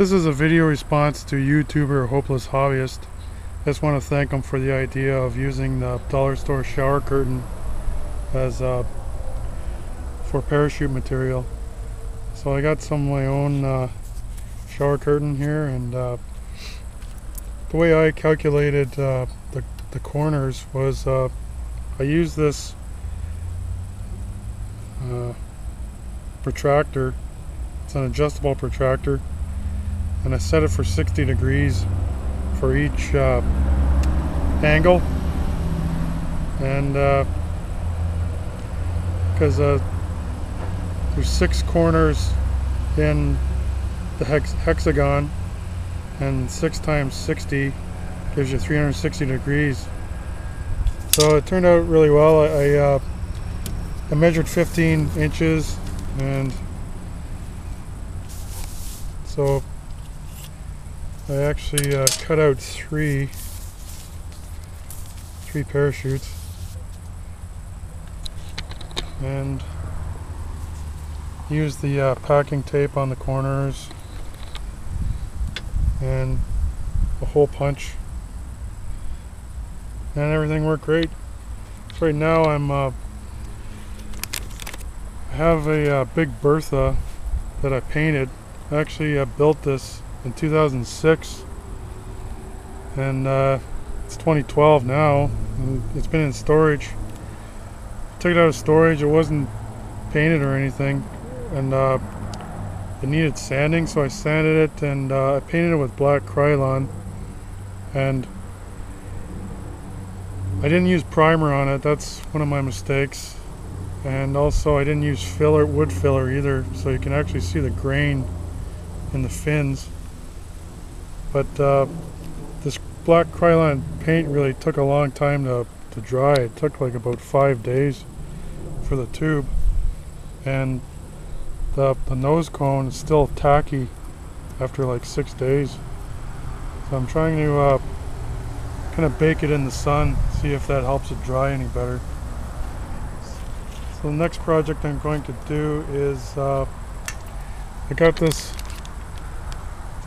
This is a video response to YouTuber Hopeless Hobbyist. I just want to thank him for the idea of using the dollar store shower curtain as uh, for parachute material. So I got some of my own uh, shower curtain here and uh, the way I calculated uh, the, the corners was uh, I used this uh, protractor. It's an adjustable protractor and I set it for 60 degrees for each uh, angle. And because uh, uh, there's six corners in the hex hexagon and 6 times 60 gives you 360 degrees. So it turned out really well. I, I, uh, I measured 15 inches and so I actually uh, cut out three three parachutes. And used the uh, packing tape on the corners and a hole punch. And everything worked great. So right now I'm uh, have a uh, big Bertha that I painted. I actually I built this in 2006 and uh, it's 2012 now. It's been in storage. Took it out of storage. It wasn't painted or anything. And uh, it needed sanding so I sanded it. And uh, I painted it with black Krylon. And I didn't use primer on it. That's one of my mistakes. And also I didn't use filler wood filler either. So you can actually see the grain in the fins but uh, this black Krylon paint really took a long time to, to dry. It took like about five days for the tube. And the, the nose cone is still tacky after like six days. So I'm trying to uh, kind of bake it in the sun, see if that helps it dry any better. So the next project I'm going to do is uh, I got this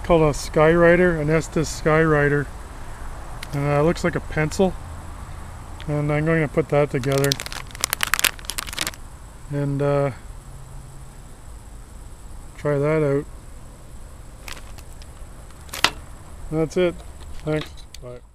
called a Skywriter, an Estes Skywriter. And uh, it looks like a pencil. And I'm going to put that together. And uh, try that out. That's it. Thanks. Bye.